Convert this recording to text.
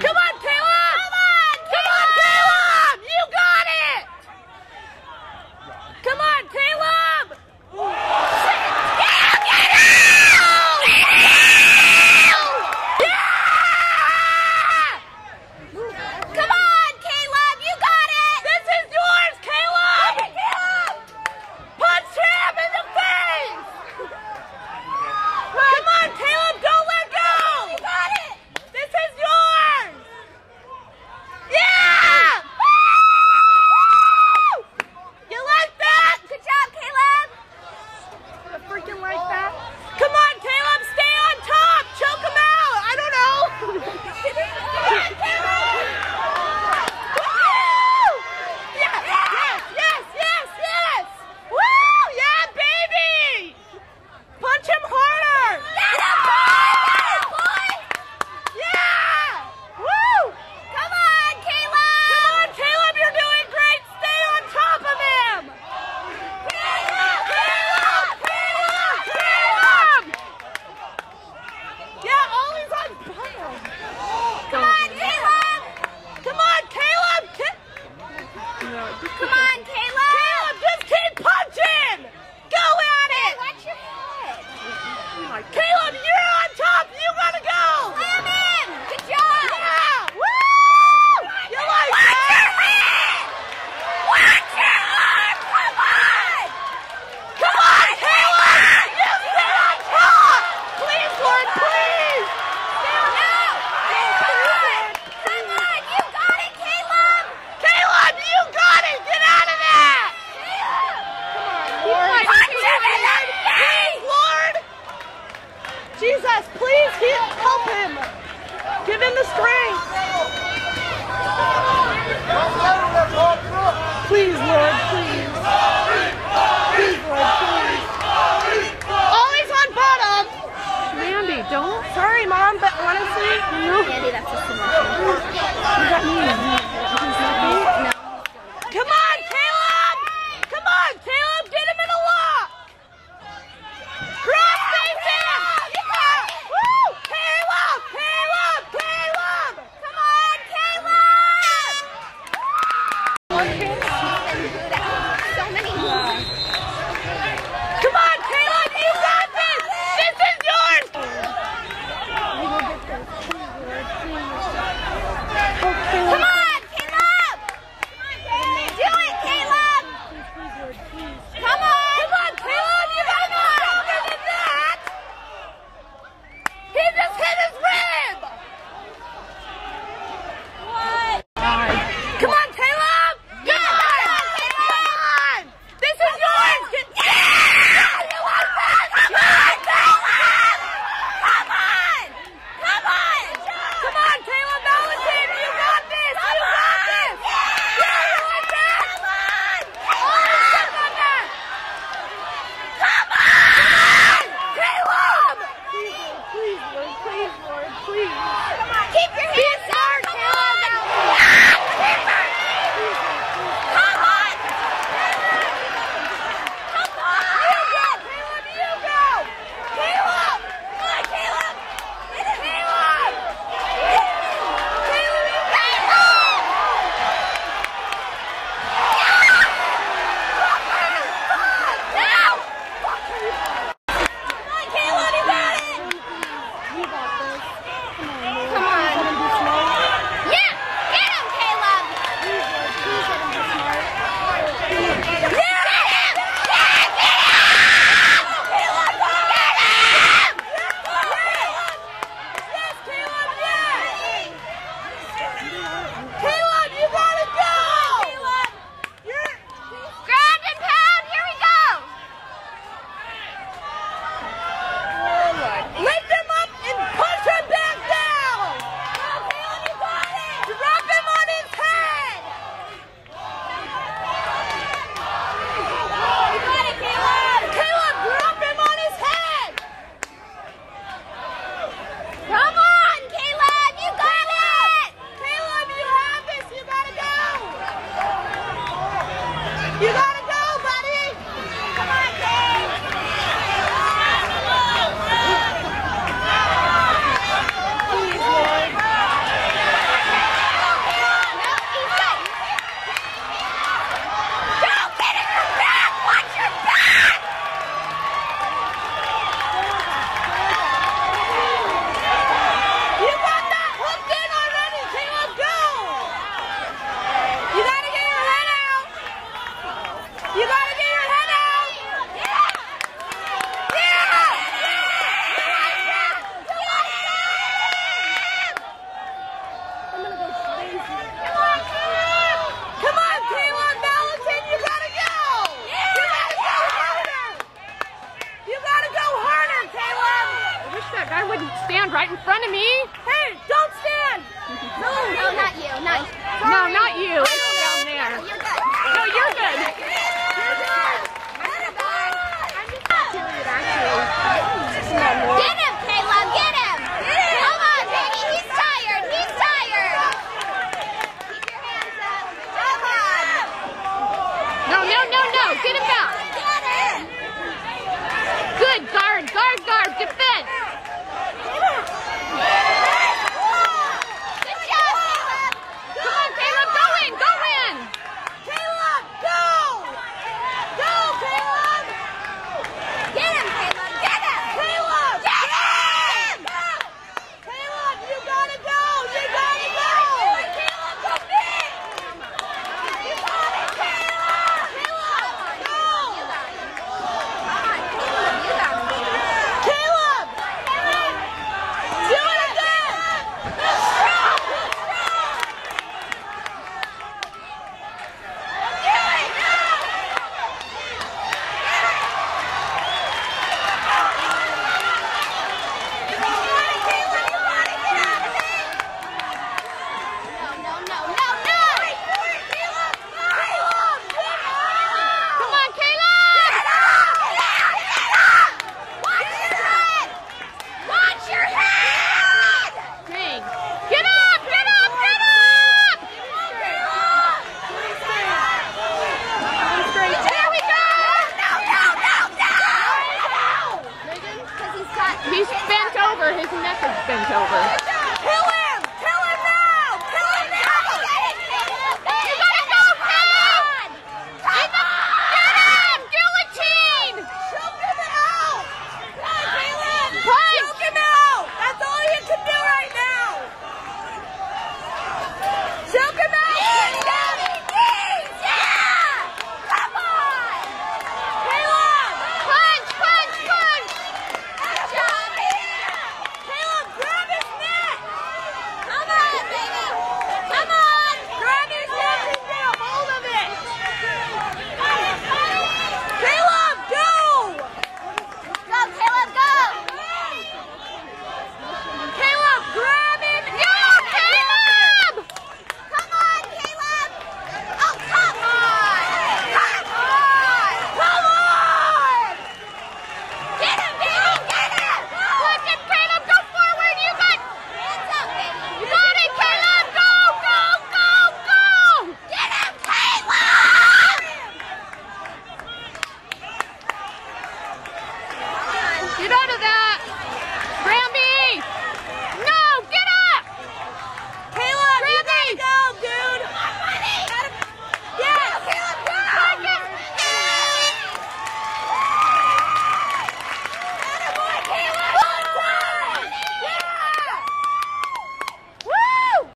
Come on. Please, Lord, please. Always on bottom. Mandy, don't. Sorry, Mom, but honestly, no. Mandy, that's just too much. You got me. You guys. guy wouldn't stand right in front of me. Hey, don't stand! no, no, not you, not you. No, not you. It's down there.